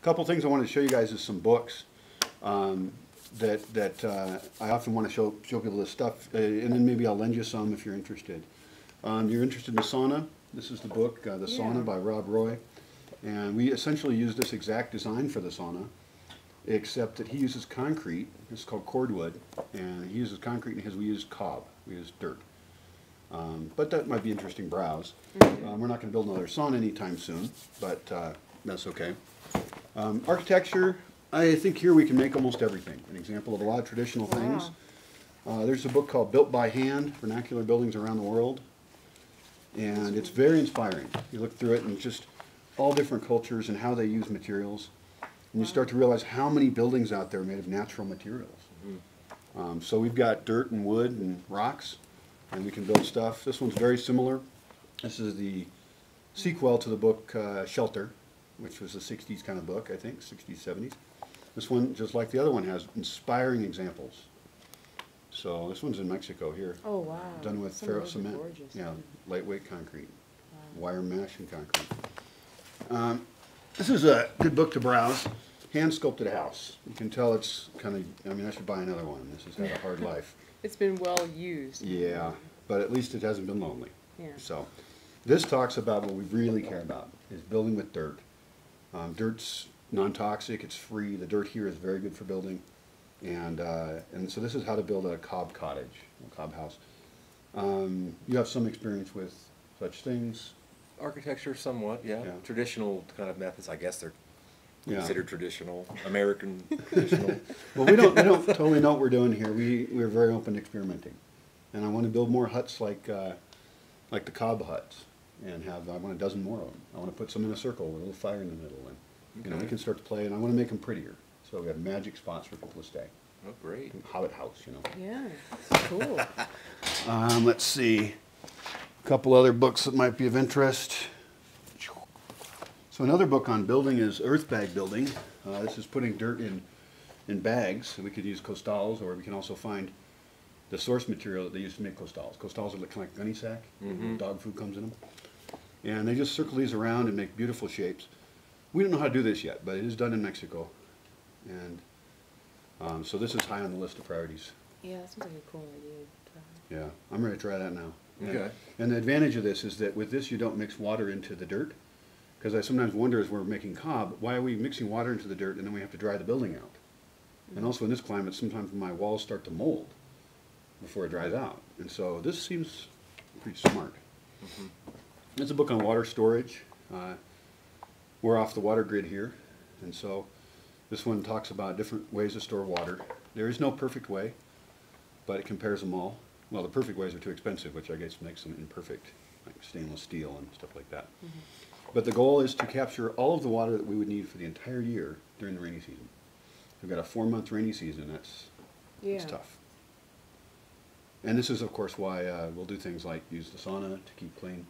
A couple things I wanted to show you guys is some books um, that that uh, I often want to show show people this stuff, uh, and then maybe I'll lend you some if you're interested. Um, you're interested in the sauna? This is the book, uh, The Sauna by Rob Roy, and we essentially use this exact design for the sauna, except that he uses concrete. It's called cordwood, and he uses concrete, and his we use cob. We use dirt. Um, but that might be interesting browse. Um, we're not going to build another sauna anytime soon, but uh, that's okay. Um, architecture, I think here we can make almost everything. An example of a lot of traditional things. Uh, there's a book called Built by Hand, Vernacular Buildings Around the World. And it's very inspiring. You look through it and just all different cultures and how they use materials. And you start to realize how many buildings out there are made of natural materials. Um, so we've got dirt and wood and rocks, and we can build stuff. This one's very similar. This is the sequel to the book uh, Shelter, which was a 60s kind of book, I think, 60s, 70s. This one, just like the other one, has inspiring examples. So this one's in Mexico here. Oh, wow. Done with ferro cement. gorgeous. Yeah, lightweight concrete, Wow. wire mesh and concrete. Um, This is a good book to browse. Hand sculpted house. You can tell it's kind of, I mean, I should buy another one. This has had a hard life. It's been well used. Yeah, but at least it hasn't been lonely. Yeah. So, this talks about what we really care about, is building with dirt. Um, dirt's non-toxic, it's free, the dirt here is very good for building. And, uh, and so this is how to build a cob cottage, a cob house. Um, you have some experience with such things, Architecture somewhat, yeah. Yeah. Traditional kind of methods, I guess they're yeah. considered traditional, American traditional. Well, we don't, we don't totally know what we're doing here, we, we're very open to experimenting. And I wanna build more huts like, uh, like the cob huts, and have, I want a dozen more of them. I wanna put some in a circle with a little fire in the middle, and, you know, we can start to play, and I wanna make them prettier. So we have magic spots for people to stay. Oh, great. Hobbit house, you know. Yeah, it's cool. Um, let's see, a couple other books that might be of interest. So another book on building is Earth Bag Building. Uh, this is putting dirt in, in bags. We could use costals, or we can also find the source material that they use to make costals. Costals are kind of like gunny sack. Dog food comes in them. And they just circle these around and make beautiful shapes. We don't know how to do this yet, but it is done in Mexico. And um, so this is high on the list of priorities. Yeah, that sounds like a cool idea. to try. Yeah, I'm ready to try that now. Okay. And the advantage of this is that with this, you don't mix water into the dirt. Because I sometimes wonder as we're making cob, why are we mixing water into the dirt and then we have to dry the building out? And also in this climate, sometimes my walls start to mold before it dries out. And so this seems pretty smart. It's a book on water storage. Uh, We're off the water grid here, and so this one talks about different ways to store water. There is no perfect way, but it compares them all. Well, the perfect ways are too expensive, which I guess makes them imperfect, like stainless steel and stuff like that. But the goal is to capture all of the water that we would need for the entire year during the rainy season. We've got a four-month rainy season, that's, Yeah. tough. And this is, of course, why uh, we'll do things like use the sauna to keep clean,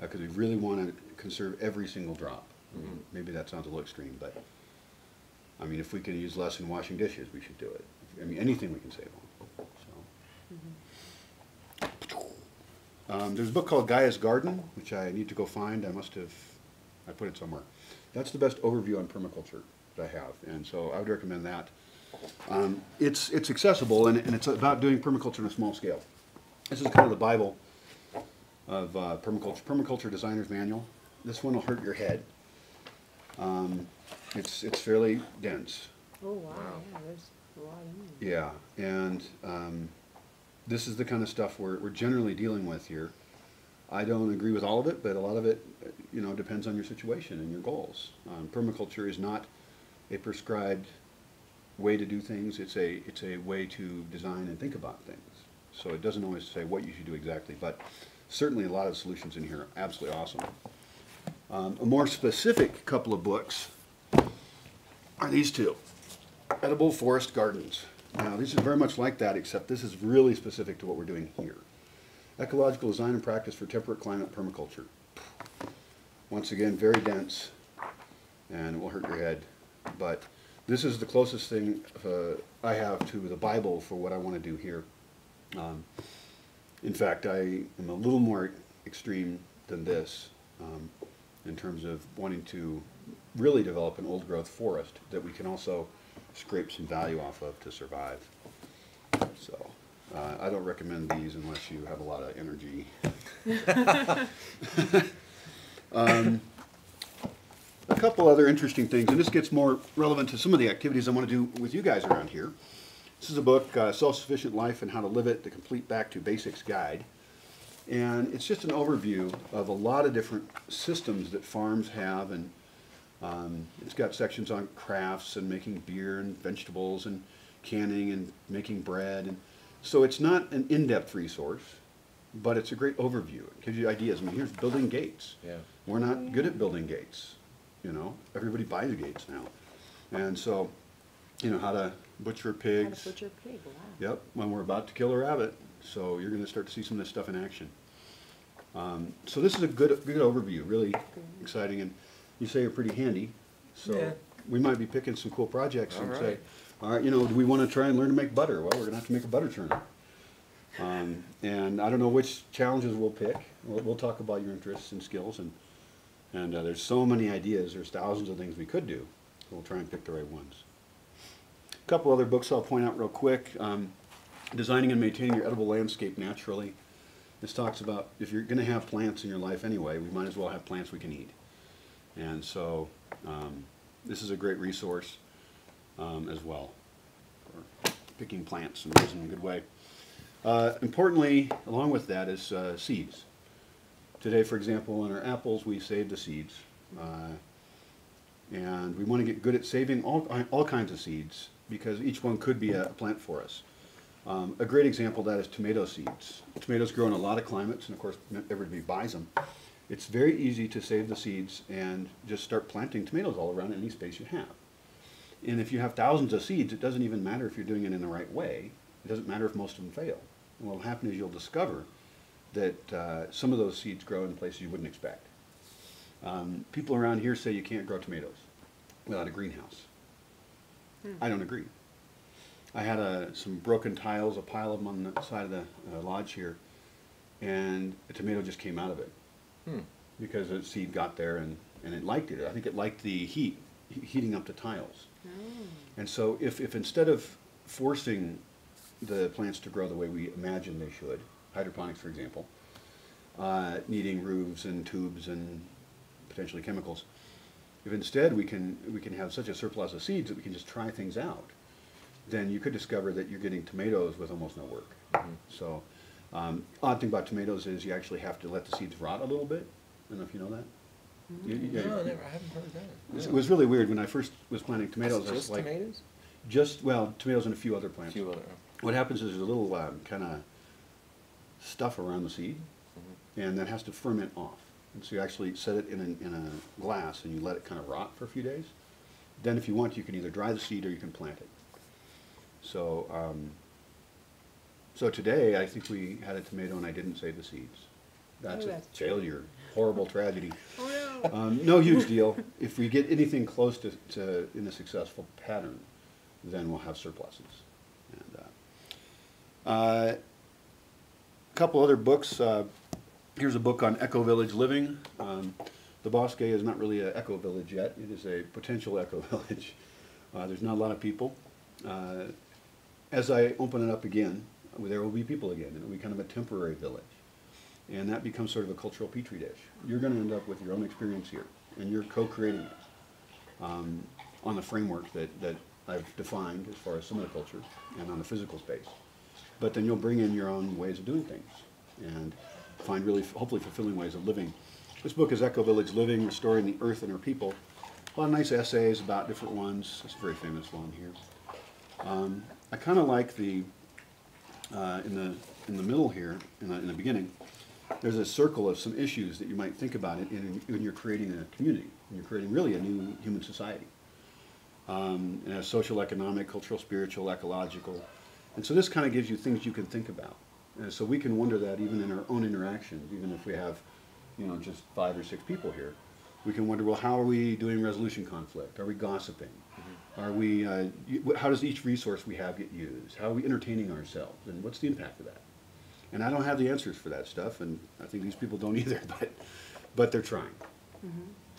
because we really want to conserve every single drop. I mean, Maybe that sounds a little extreme, but, I mean, if we can use less in washing dishes, we should do it. I mean, anything we can save on, so. Um, there's a book called Gaia's Garden, which I need to go find. I must have, I put it somewhere. That's the best overview on permaculture that I have, and so I would recommend that. Um, it's, it's accessible, and, and it's about doing permaculture on a small scale. This is kind of the Bible of uh, permaculture, Permaculture Designer's Manual. This one will hurt your head. Um, it's, it's fairly dense. Oh, wow, Wow. yeah, there's a lot in there. Yeah, and um, this is the kind of stuff we're, we're generally dealing with here. I don't agree with all of it, but a lot of it, you know, depends on your situation and your goals. Um, permaculture is not a prescribed way to do things. It's a it's a way to design and think about things. So it doesn't always say what you should do exactly, but certainly a lot of solutions in here are absolutely awesome. Um, a more specific couple of books are these two. Edible Forest Gardens. Now, this is very much like that, except this is really specific to what we're doing here. Ecological design and practice for temperate climate permaculture. Once again, very dense, and it will hurt your head. But this is the closest thing uh, I have to the Bible for what I want to do here. Um, in fact, I am a little more extreme than this um, in terms of wanting to really develop an old growth forest that we can also scrape some value off of to survive. So, uh, I don't recommend these unless you have a lot of energy. Um, A couple other interesting things, and this gets more relevant to some of the activities I want to do with you guys around here. This is a book, uh, Self-Sufficient Life and How to Live It, the Complete Back to Basics Guide. And it's just an overview of a lot of different systems that farms have, and um, it's got sections on crafts and making beer and vegetables and canning and making bread. And so it's not an in-depth resource, but it's a great overview. It gives you ideas. I mean, here's building gates. Yeah. We're not good at building gates, you know. Everybody buys gates now, and so, you know, how to butcher How pigs. to butcher pig, wow. Yep, when we're about to kill a rabbit. So you're going to start to see some of this stuff in action. Um, so this is a good good overview, really exciting, and you say you're pretty handy. So Yeah. we might be picking some cool projects All and say, all right, you know, do we want to try and learn to make butter? Well, we're going to have to make a butter churner. Um, and I don't know which challenges we'll pick. We'll, we'll talk about your interests and skills, and and uh, there's so many ideas. There's thousands of things we could do. We'll try and pick the right ones. Couple other books I'll point out real quick. Um, Designing and Maintaining Your Edible Landscape Naturally. This talks about if you're going to have plants in your life anyway, we might as well have plants we can eat. And so um, this is a great resource um, as well for picking plants and raising them in a good way. Uh, importantly, along with that is uh, seeds. Today, for example, in our apples, we save the seeds. Uh, and we want to get good at saving all, all kinds of seeds because each one could be a plant for us. Um, a great example of that is tomato seeds. Tomatoes grow in a lot of climates, and of course, everybody buys them. It's very easy to save the seeds and just start planting tomatoes all around any space you have. And if you have thousands of seeds, it doesn't even matter if you're doing it in the right way. It doesn't matter if most of them fail. And what will happen is you'll discover that uh, some of those seeds grow in places you wouldn't expect. Um, people around here say you can't grow tomatoes without a greenhouse. I don't agree. I had uh, some broken tiles, a pile of them on the side of the uh, lodge here, and a tomato just came out of it Hmm. because a seed got there and, and it liked it. I think it liked the heat, heating up the tiles. And so if, if instead of forcing the plants to grow the way we imagine they should, hydroponics for example, uh, needing roofs and tubes and potentially chemicals, if instead we can, we can have such a surplus of seeds that we can just try things out, then you could discover that you're getting tomatoes with almost no work. So, um, odd thing about tomatoes is you actually have to let the seeds rot a little bit. I don't know if you know that. You- you- No, I never, I haven't heard that. it was- It was really weird when I first was planting tomatoes. I was Just like, tomatoes? just well, tomatoes and a few other A plants. few other, What happens is there's a little um, kind of stuff around the seed, Mm-hmm. and that has to ferment off. And so you actually set it in, a, in a glass and you let it kind of rot for a few days. Then, if you want, you can either dry the seed or you can plant it. So, um, so today I think we had a tomato and I didn't save the seeds. That's Oh, a that's true. failure, horrible tragedy. Oh, no. Um, no huge deal. If we get anything close to, to in a successful pattern, then we'll have surpluses. And, uh, uh, couple other books. Uh, here's a book on eco village living. Um, the Bosque is not really an eco village yet. It is a potential eco village. Uh, there's not a lot of people. Uh, as I open it up again, there will be people again. It'll be kind of a temporary village. And that becomes sort of a cultural petri dish. You're going to end up with your own experience here, and you're co-creating it um, on the framework that, that I've defined as far as some of the culture and on the physical space. But then you'll bring in your own ways of doing things and find really, hopefully fulfilling ways of living. This book is Eco Village Living, Restoring the Earth and Her People. A lot of nice essays about different ones. It's a very famous one here. Um, I kind of like the, uh, in the, in the middle here, in the, in the beginning, there's a circle of some issues that you might think about it in, when you're creating a community, when you're creating really a new human society. Um, and social, economic, cultural, spiritual, ecological. And so this kind of gives you things you can think about. And so we can wonder that even in our own interactions, even if we have, you know, just five or six people here, we can wonder, well, how are we doing resolution conflict? Are we gossiping? Are we, uh, how does each resource we have get used? How are we entertaining ourselves? And what's the impact of that? And I don't have the answers for that stuff, and I think these people don't either, but, but they're trying.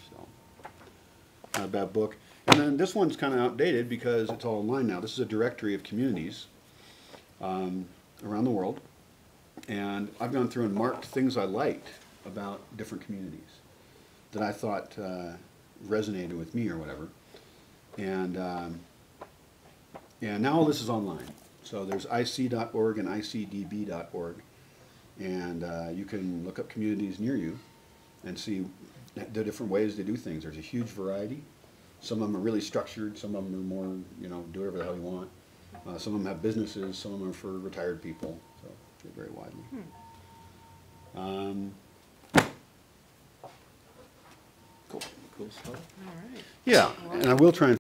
So, not a bad book. And then this one's kind of outdated because it's all online now. This is a directory of communities um, around the world. And I've gone through and marked things I liked about different communities that I thought uh, resonated with me or whatever. And um, and now all this is online. So there's ic.org and icdb.org. And uh, you can look up communities near you and see the different ways they do things. There's a huge variety. Some of them are really structured, some of them are more, you know, do whatever the hell you want. Uh, some of them have businesses, some of them are for retired people, so they vary widely. Um, cool. Cool stuff. All right. Yeah, and I will try and